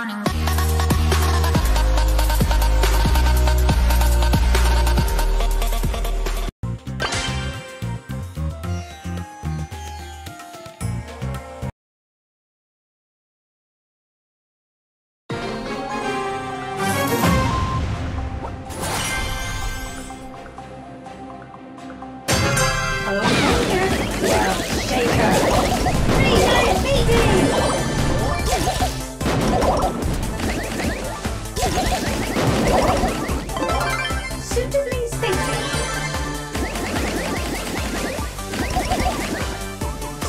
Morning.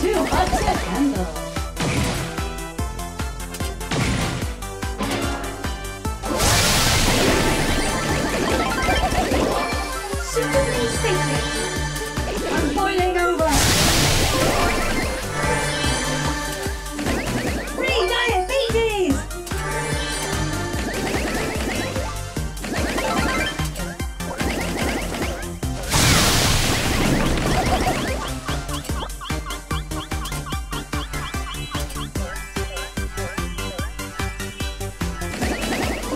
two.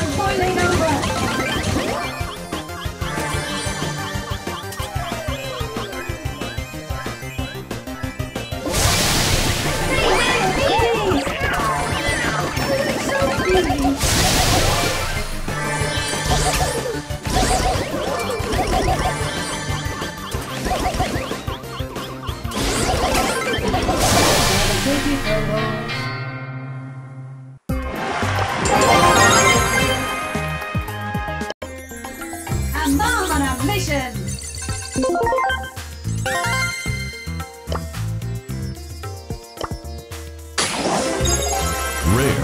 I'm! Diabetes! So busy! Mom on a mission! Rare.